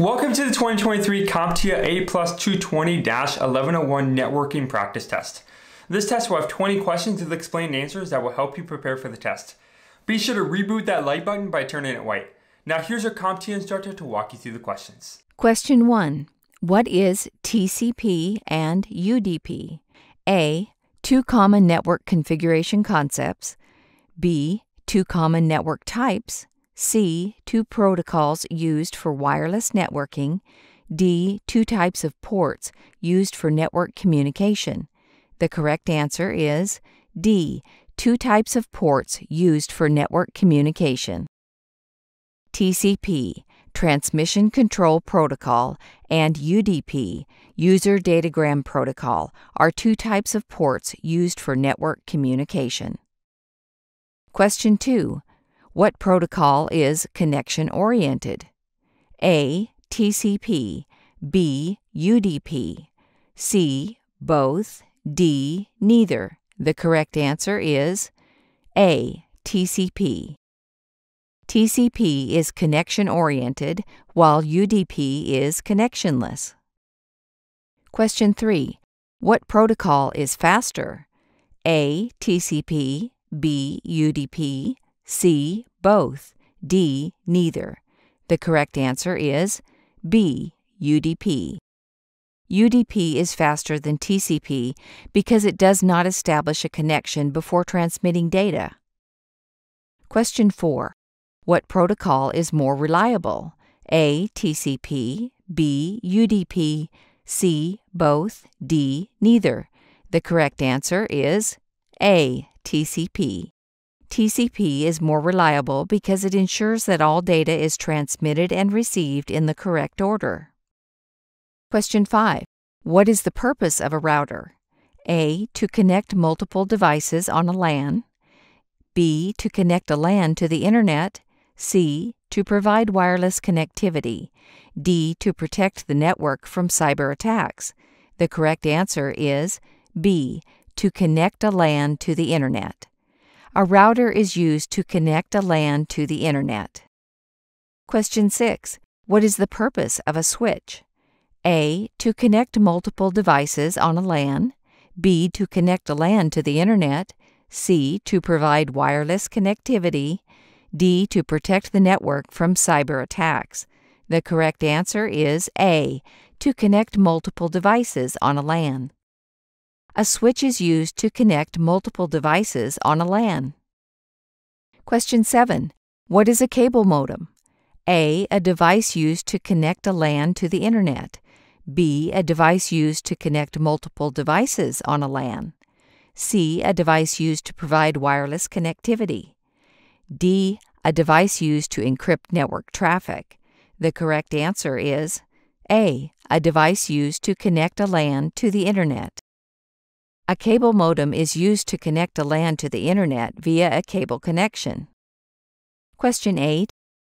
Welcome to the 2023 CompTIA A plus 220-1101 networking practice test. This test will have 20 questions with explained answers that will help you prepare for the test. Be sure to reboot that light button by turning it white. Now here's our CompTIA instructor to walk you through the questions. Question 1. What is TCP and UDP? A. Two common network configuration concepts. B. Two common network types. C. Two protocols used for wireless networking. D. Two types of ports used for network communication. The correct answer is D. Two types of ports used for network communication. TCP, Transmission Control Protocol, and UDP, User Datagram Protocol, are two types of ports used for network communication. Question 2. What protocol is connection oriented? A. TCP, B. UDP, C. Both, D. Neither. The correct answer is A. TCP. TCP is connection oriented, while UDP is connectionless. Question 3. What protocol is faster? A. TCP, B. UDP, C. Both, D. Neither. The correct answer is B. UDP. UDP is faster than TCP because it does not establish a connection before transmitting data. Question 4. What protocol is more reliable? A. TCP, B. UDP, C. Both, D. Neither. The correct answer is A. TCP. TCP is more reliable because it ensures that all data is transmitted and received in the correct order. Question 5. What is the purpose of a router? A. To connect multiple devices on a LAN. B. To connect a LAN to the Internet. C. To provide wireless connectivity. D. To protect the network from cyber attacks. The correct answer is B. To connect a LAN to the Internet. A router is used to connect a LAN to the Internet. Question 6. What is the purpose of a switch? A. To connect multiple devices on a LAN. B. To connect a LAN to the Internet. C. To provide wireless connectivity. D. To protect the network from cyber attacks. The correct answer is A. To connect multiple devices on a LAN. A switch is used to connect multiple devices on a LAN. Question 7. What is a cable modem? A. A device used to connect a LAN to the Internet. B. A device used to connect multiple devices on a LAN. C. A device used to provide wireless connectivity. D. A device used to encrypt network traffic. The correct answer is A. A device used to connect a LAN to the Internet. A cable modem is used to connect a LAN to the Internet via a cable connection. Question 8.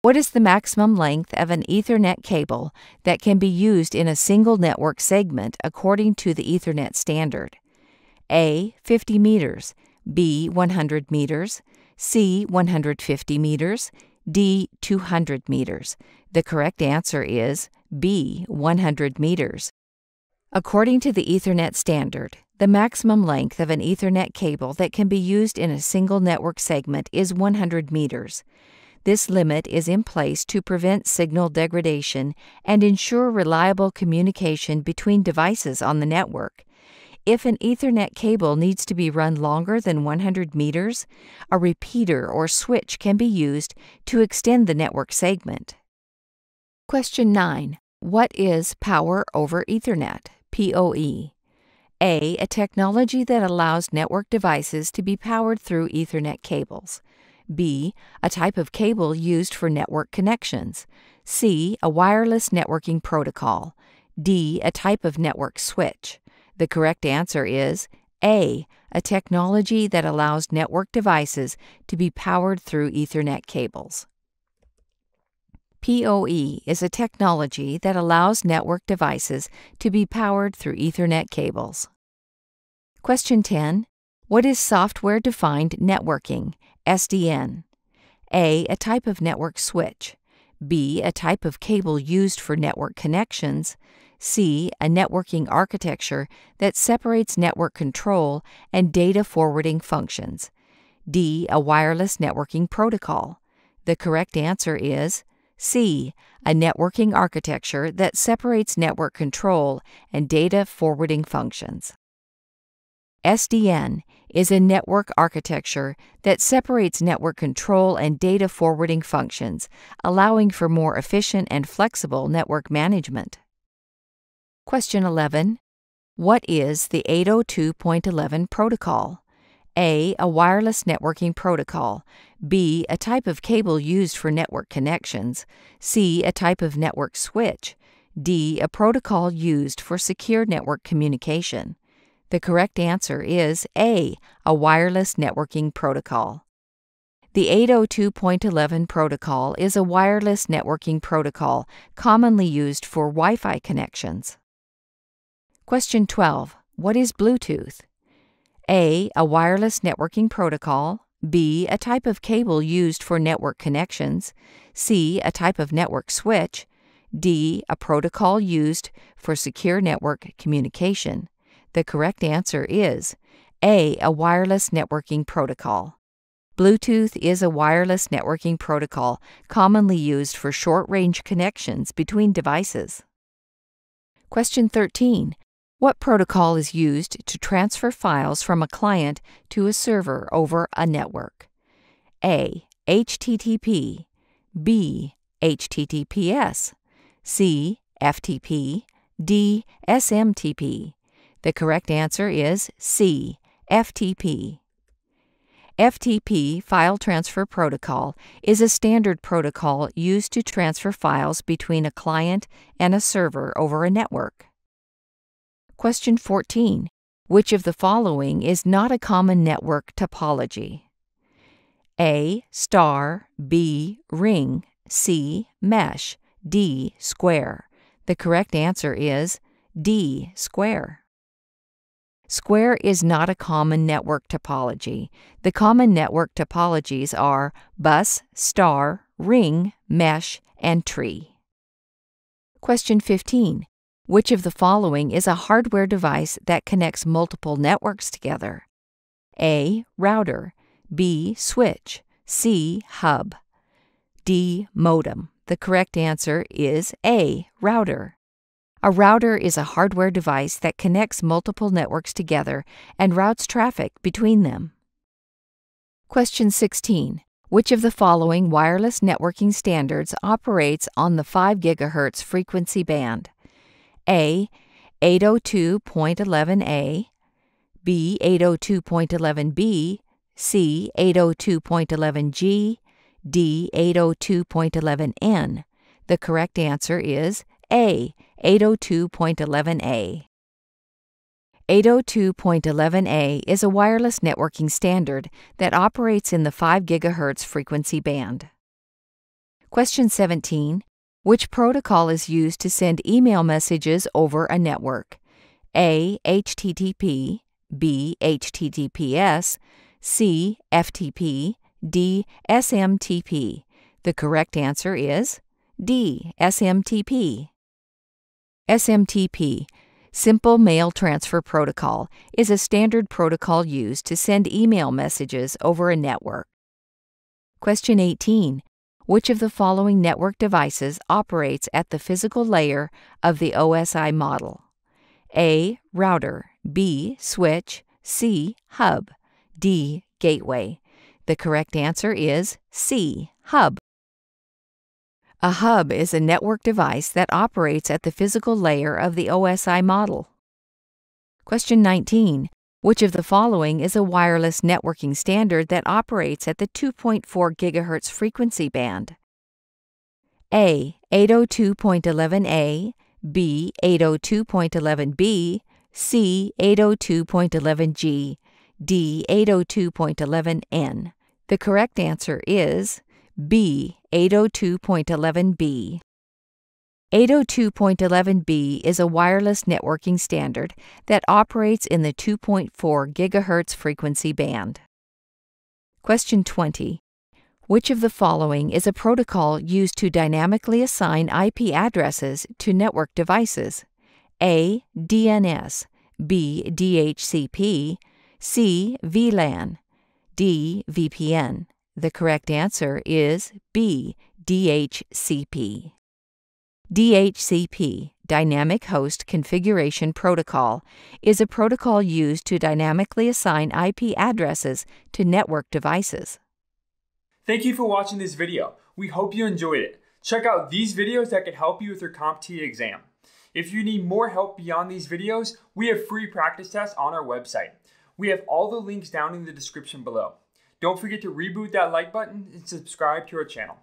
What is the maximum length of an Ethernet cable that can be used in a single network segment according to the Ethernet standard? A. 50 meters, B. 100 meters, C. 150 meters, D. 200 meters. The correct answer is B. 100 meters. According to the Ethernet standard, the maximum length of an Ethernet cable that can be used in a single network segment is 100 meters. This limit is in place to prevent signal degradation and ensure reliable communication between devices on the network. If an Ethernet cable needs to be run longer than 100 meters, a repeater or switch can be used to extend the network segment. Question 9. What is Power over Ethernet? PoE. A. A technology that allows network devices to be powered through Ethernet cables. B. A type of cable used for network connections. C. A wireless networking protocol. D. A type of network switch. The correct answer is A. A technology that allows network devices to be powered through Ethernet cables. PoE is a technology that allows network devices to be powered through Ethernet cables. Question 10. What is Software Defined Networking? SDN. A. A type of network switch. B. A type of cable used for network connections. C. A networking architecture that separates network control and data forwarding functions. D. A wireless networking protocol. The correct answer is C. A networking architecture that separates network control and data forwarding functions. SDN is a network architecture that separates network control and data forwarding functions, allowing for more efficient and flexible network management. Question 11. What is the 802.11 protocol? A. A wireless networking protocol. B. A type of cable used for network connections. C. A type of network switch. D. A protocol used for secure network communication. The correct answer is A. A wireless networking protocol. The 802.11 protocol is a wireless networking protocol commonly used for Wi Fi connections. Question 12. What is Bluetooth? A. A wireless networking protocol. B. A type of cable used for network connections. C. A type of network switch. D. A protocol used for secure network communication. The correct answer is A. A wireless networking protocol. Bluetooth is a wireless networking protocol commonly used for short range connections between devices. Question 13. What protocol is used to transfer files from a client to a server over a network? A. HTTP. B. HTTPS. C. FTP. D. SMTP. The correct answer is C. FTP. FTP, File Transfer Protocol, is a standard protocol used to transfer files between a client and a server over a network. Question 14. Which of the following is not a common network topology? A. Star, B. Ring, C. Mesh, D. Square. The correct answer is D. Square. Square is not a common network topology. The common network topologies are bus, star, ring, mesh, and tree. Question 15. Which of the following is a hardware device that connects multiple networks together? A. Router. B. Switch. C. Hub. D. Modem. The correct answer is A. Router. A router is a hardware device that connects multiple networks together and routes traffic between them. Question 16. Which of the following wireless networking standards operates on the 5 GHz frequency band? A. 802.11a, B. 802.11b, C. 802.11g, D. 802.11n. The correct answer is A. 802.11a. 802.11a is a wireless networking standard that operates in the 5 GHz frequency band. Question 17. Which protocol is used to send email messages over a network? A. HTTP, B. HTTPS, C. FTP, D. SMTP. The correct answer is D. SMTP. SMTP, Simple Mail Transfer Protocol, is a standard protocol used to send email messages over a network. Question 18. Which of the following network devices operates at the physical layer of the OSI model? A. Router. B. Switch. C. Hub. D. Gateway. The correct answer is C. Hub. A hub is a network device that operates at the physical layer of the OSI model. Question 19. Which of the following is a wireless networking standard that operates at the 2.4 GHz frequency band? A. 802.11a, B. 802.11b, C. 802.11g, D. 802.11n. The correct answer is B. 802.11b. 802.11b is a wireless networking standard that operates in the 2.4 GHz frequency band. Question 20. Which of the following is a protocol used to dynamically assign IP addresses to network devices? A. DNS, B. DHCP, C. VLAN, D. VPN. The correct answer is B. DHCP. DHCP, Dynamic Host Configuration Protocol, is a protocol used to dynamically assign IP addresses to network devices. Thank you for watching this video. We hope you enjoyed it. Check out these videos that can help you with your CompTIA exam. If you need more help beyond these videos, we have free practice tests on our website. We have all the links down in the description below. Don't forget to reboot that like button and subscribe to our channel.